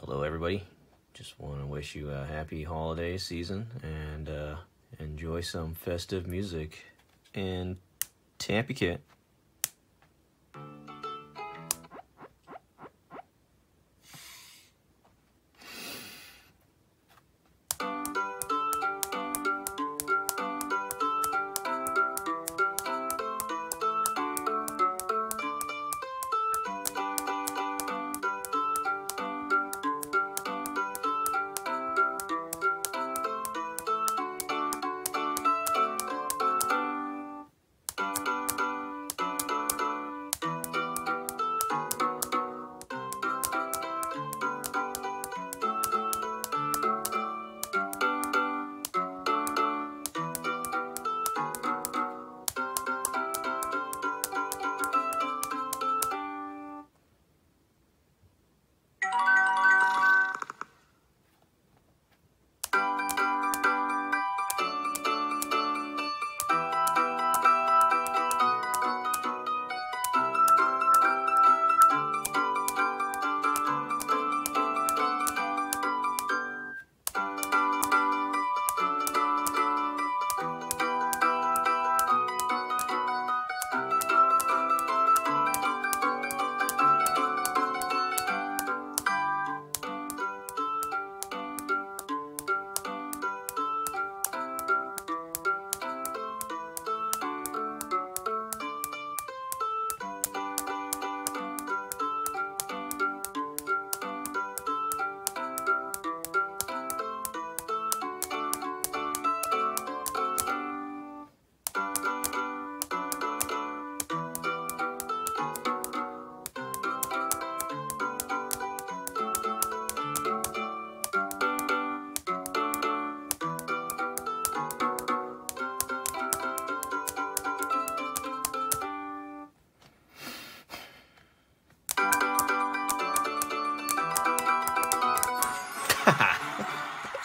Hello, everybody. Just want to wish you a happy holiday season and uh, enjoy some festive music And Tappy Cat.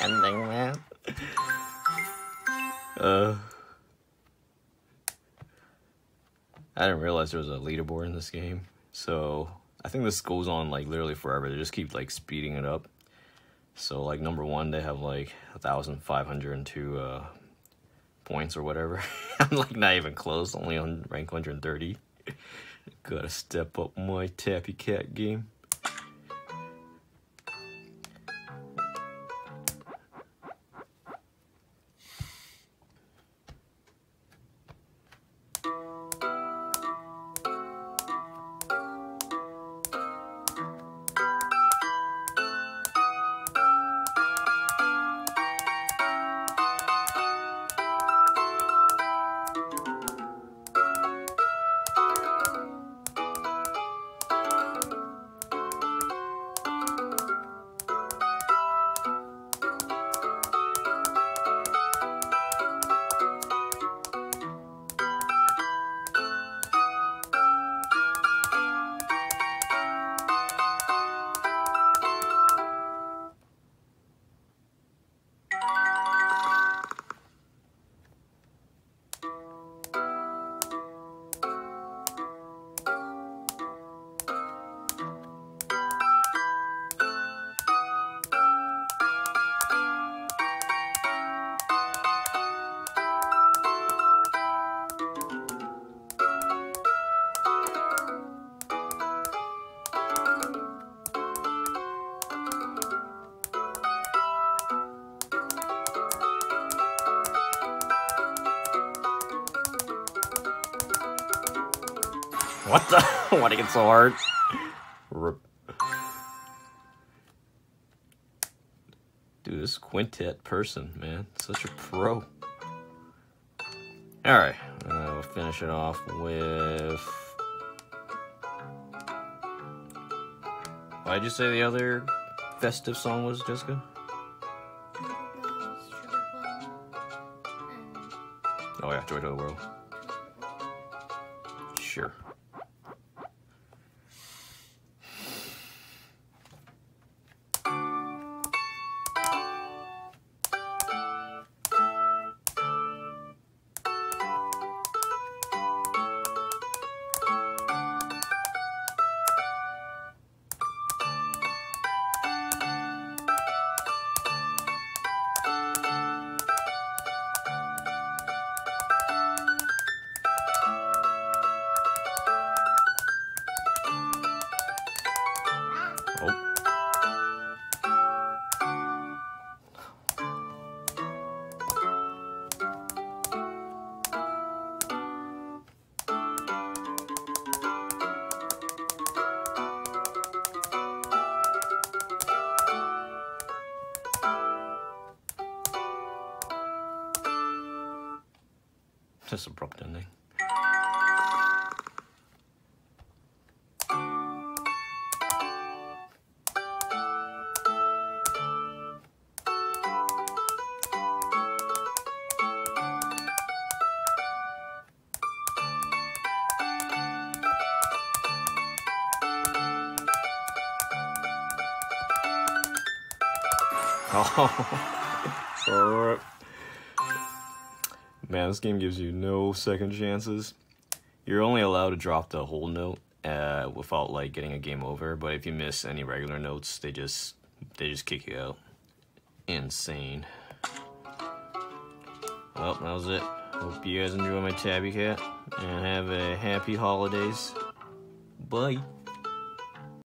Ending, man. Uh, I didn't realize there was a leaderboard in this game. So I think this goes on like literally forever. They just keep like speeding it up. So like number one, they have like a thousand five hundred and two uh, points or whatever. I'm like not even close, only on rank 130. Gotta step up my Tappy Cat game. What the? Why did it get so hard? Rip. Dude, this quintet person, man, such a pro. All right, uh, we'll finish it off with. Why'd you say the other festive song was, Jessica? Oh yeah, Joy to the World. Sure. Just abrupt ending. Oh, man, this game gives you no second chances. You're only allowed to drop the whole note uh, without like getting a game over. But if you miss any regular notes, they just they just kick you out. Insane. Well, that was it. Hope you guys enjoy my Tappy Cat and have a happy holidays. Bye.